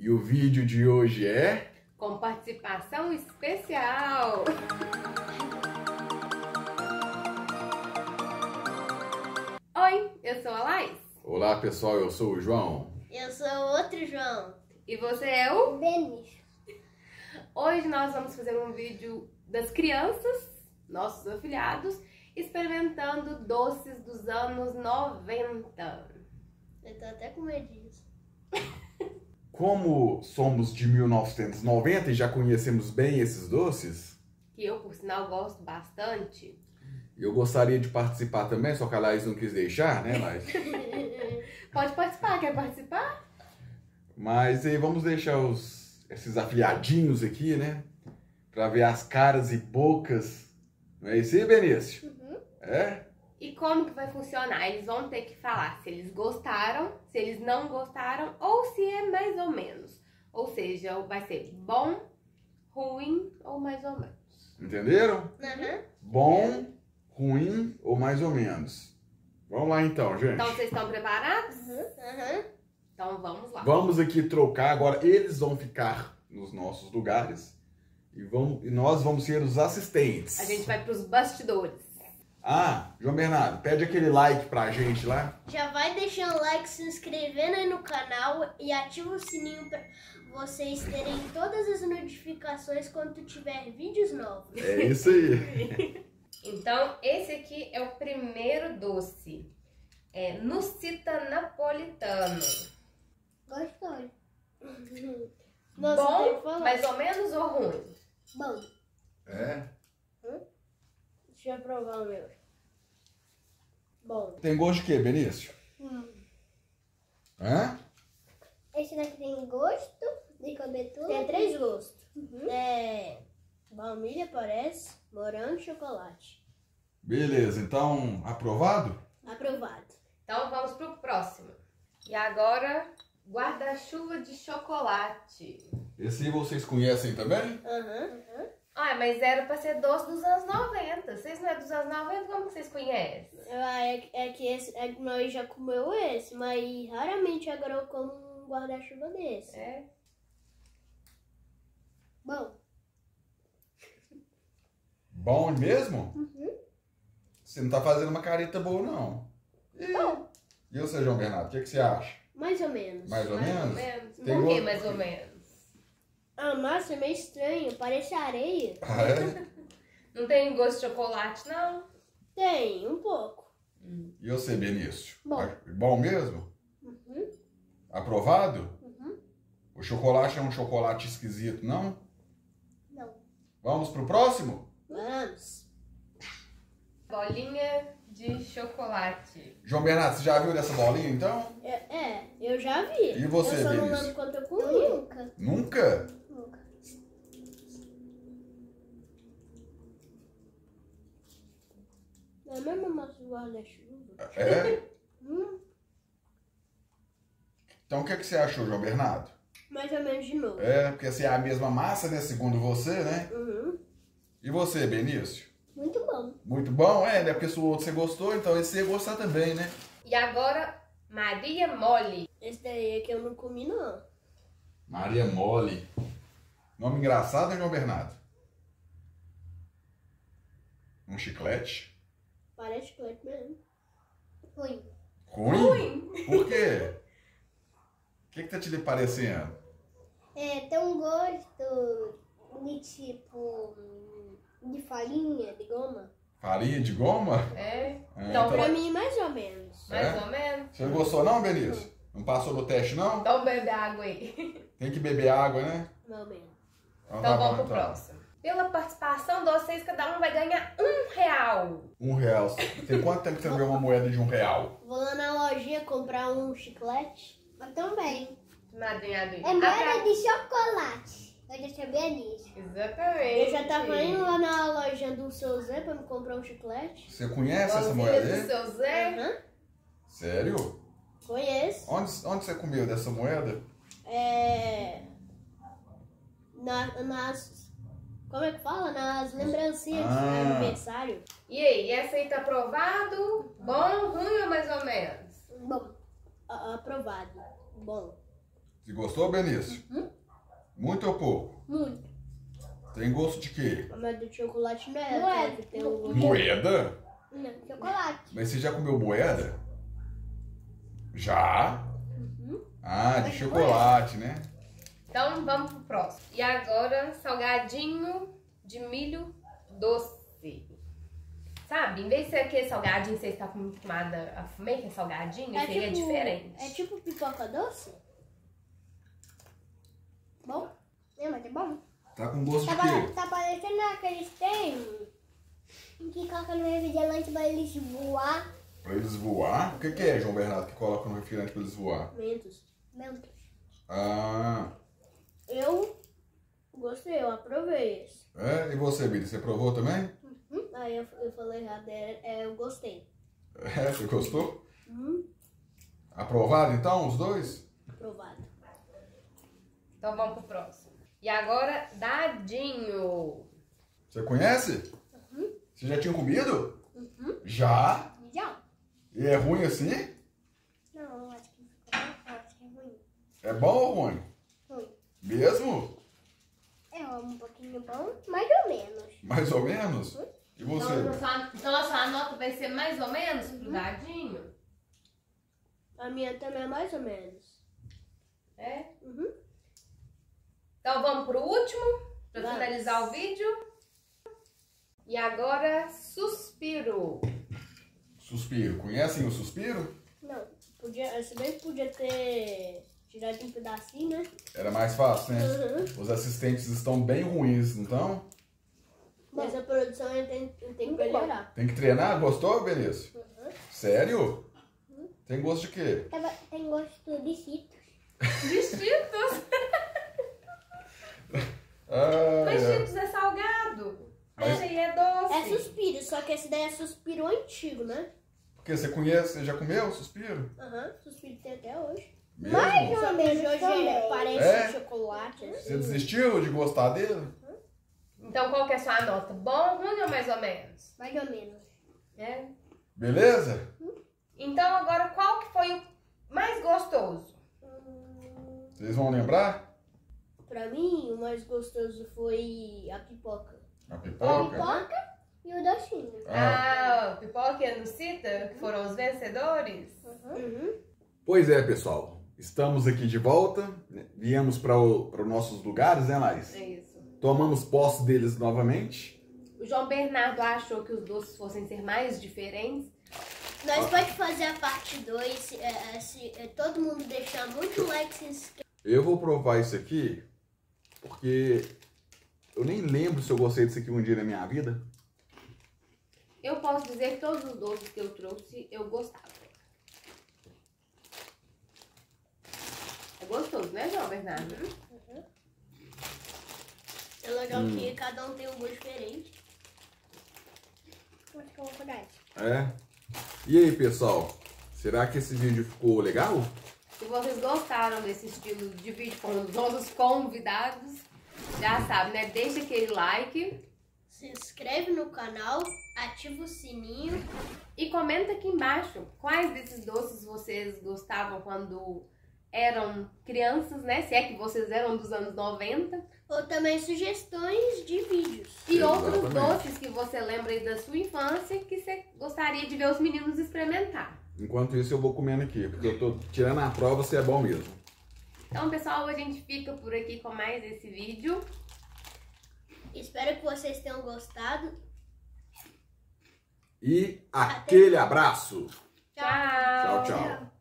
E o vídeo de hoje é. Com participação especial. Oi, eu sou a Laís. Olá pessoal, eu sou o João. Eu sou outro João. E você é o? Benício. Hoje nós vamos fazer um vídeo das crianças, nossos afilhados, experimentando doces dos anos 90. Eu tô até com medo disso. Como somos de 1990 e já conhecemos bem esses doces, Que eu, por sinal, gosto bastante. eu gostaria de participar também, só que a Laís não quis deixar, né, Laís? Pode participar, quer participar? Mas aí vamos deixar os, esses afilhadinhos aqui, né? Pra ver as caras e bocas. Não é isso aí, Benício? É? E como que vai funcionar? Eles vão ter que falar se eles gostaram, se eles não gostaram ou se é mais ou menos. Ou seja, vai ser bom, ruim ou mais ou menos. Entenderam? Uhum. Bom, ruim ou mais ou menos. Vamos lá então, gente. Então vocês estão preparados? Uhum. Então vamos lá. Vamos aqui trocar agora. Eles vão ficar nos nossos lugares e, vão, e nós vamos ser os assistentes. A gente vai pros bastidores. Ah, João Bernardo, pede aquele like pra gente lá. Já vai deixando o like, se inscrevendo aí no canal e ativa o sininho pra vocês terem todas as notificações quando tiver vídeos novos. É isso aí. Então, esse aqui é o primeiro doce. É Nucita Napolitano. Gostou? Bom, mais ou menos ou ruim? Bom, É. deixa eu provar o meu. Bom. Tem gosto de quê, Benício? Hum. Hã? Esse daqui tem gosto de comer tudo. Tem três gostos. É. Baunilha parece, morango e chocolate. Beleza, então, aprovado? Aprovado. Então vamos pro próximo. E agora, guarda-chuva de chocolate. Esse aí vocês conhecem também? Aham. Ah, mas era pra ser doce dos anos 90. Vocês não é dos anos 90, como que vocês conhecem? Ah, É, é que esse, é nós já comeu esse, mas raramente agora eu como um guarda-chuva desse. É. Bom, Bom mesmo? Você não tá fazendo uma careta boa, não. E, e você, João Bernardo, o que, que você acha? mais ou menos. Mais ou Mais ou menos? menos. Tem Por que mais ou menos? A massa é meio estranha, parece areia. Ah, é? Não tem gosto de chocolate, não? Tem, um pouco. E você, Benício? Bom. Bom mesmo? Aprovado? O chocolate é um chocolate esquisito, não? Não. Vamos pro próximo? Vamos. Bolinha de chocolate. João Bernardo, você já viu dessa bolinha, então? É, é, eu já vi. E você, Eu só não Benício? lembro quanto Eu comi. nunca. Nunca? Nunca. Não é massa do guarda-chuva. É? Hum, Então o que, que você achou, João Bernardo? mais ou menos de novo. É, porque assim, é a mesma massa, né? Segundo você, né? Uhum. E você, Benício? Muito bom. Muito bom, é, né? Porque se o outro você gostou, então esse você ia gostar também, né? E agora, Maria Mole. Esse daí é que eu não comi, não. Maria Mole. Nome engraçado, hein, João Bernardo? Um chiclete? Parece chiclete mesmo. Ruim. Ruim? Por quê? O que, que tá te parecendo? É, tem um gosto de tipo de farinha, de goma. Farinha de goma? É? É, Então, Pra mim, mais ou menos. Mais É? ou menos. Você não gostou não, Benício? Não passou no teste, não? Então bebe água aí. Tem que beber água, né? Mais ou menos. Então tá vamos bom, pro próximo. Pela participação de vocês, cada um vai ganhar um real. Um real. Tem quanto tempo que você não vê uma moeda de um real? Vou lá na lojinha comprar um chiclete. Mas também. Madrinhado aí. É moeda de chocolate. Eu já sabia disso. Exatamente. Eu já tava indo lá na lojinha do seu Zé pra me comprar um chiclete. Você conhece essa moeda do seu Zé. Aham. Sério? Conheço. Onde, onde você comeu dessa moeda? É. Na, nas. Como é que fala? Nas lembrancinhas Ah. de aniversário. E aí, essa aí tá aprovado? Bom, ruim ou mais ou menos? Bom, a- aprovado. Bom. Você gostou, Benício? Uhum. Muito ou pouco? Muito. Tem gosto de quê? Mas do chocolate não é. É. que tem o gosto. Moeda? Não, chocolate. Mas você já comeu moeda? Já? Uhum. Ah, de chocolate, né? Então vamos pro próximo. E agora, salgadinho de milho doce. Sabe? Em vez de ser aquele salgadinho você está acostumada a comer, que é salgadinho, É seria tipo- diferente. É tipo pipoca doce? Bom? É, mas é bom. Tá com gosto Tá, de quê? tá parecendo aqueles tem que coloca no refrigerante pra eles voar. Pra eles voar? O que, que é, João Bernardo, que coloca no refrigerante pra eles voar? Mentos. Mentos. Ah, aprovei esse. é? E você, Billy, você provou também? Hum? Aí eu, eu falei errado, é, é, eu gostei. É, você gostou? Hum, Aprovado então, os dois? aprovado. Então vamos pro próximo. E agora, dadinho. Você conhece? Você já tinha comido? Uhum. Já? Já? E é ruim assim? Não, acho que. Acho que é ruim. É bom ou ruim? Ruim. Mesmo? É um pouquinho bom, mais ou menos. Mais ou menos? E você? Então, a sua- então a sua nota vai ser mais ou menos pro dadinho? A minha também é mais ou menos. É? Uhum. Então vamos pro último, pra Vamos. finalizar o vídeo. E agora, suspiro. Suspiro. Conhecem o suspiro? Não, podia, se bem que podia ter tirado um pedacinho, né? Era mais fácil, né? Uhum. Os assistentes estão bem ruins, então Mas a produção tem, tem que melhorar. tem que treinar. Gostou, Benício? Uhum. Sério? Tem gosto de quê? Tem gosto de citos. De Cheetos. Ah, Mas é. Cheetos é salgado. Mas- Esse aí é doce. É suspiro, só que esse daí é suspiro antigo, né? Porque você conhece, você já comeu suspiro? Aham, suspiro tem até hoje. Mesmo? Mais ou menos hoje também. parece É? chocolate. Você Assim. desistiu de gostar dele? Então qual que é a sua nota? Bom, ruim ou mais ou menos? Mais ou menos. É. Beleza? Então agora qual que foi o mais gostoso? Vocês vão lembrar? Pra mim, o mais gostoso foi a pipoca. A pipoca? Pipoca e o docinho. Ah. Ah, Pipoca e Anucita, que foram os vencedores? Uhum. Pois é, pessoal. Estamos aqui de volta. né? Viemos para os nossos lugares, né, Laís? É isso. Tomamos posse deles novamente. O João Bernardo achou que os doces fossem ser mais diferentes. Nós pode fazer a parte 2 se, é, se é, todo mundo deixar muito like, se inscrever. Eu vou provar isso aqui porque eu nem lembro se eu gostei disso aqui um dia na minha vida. Eu posso dizer que todos os doces que eu trouxe eu gostava. Gostoso, né, João Bernardo? É legal que cada um tem um gosto diferente. Acho que eu vou pegar esse. É. E aí, pessoal? Será que esse vídeo ficou legal? Se vocês gostaram desse estilo de vídeo com os nossos convidados, já sabe, né? Deixa aquele like Se inscreve no canal, ativa o sininho. e comenta aqui embaixo quais desses doces vocês gostavam quando eram crianças, né? Se é que vocês eram dos anos 90. Ou também sugestões de vídeos. E outros Exatamente. doces que você lembra aí da sua infância que você gostaria de ver os meninos experimentar. Enquanto isso, eu vou comendo aqui, porque eu tô tirando a prova se é bom mesmo. Então, pessoal, a gente fica por aqui com mais esse vídeo. Espero que vocês tenham gostado. E aquele abraço! Tchau! Tchau, tchau.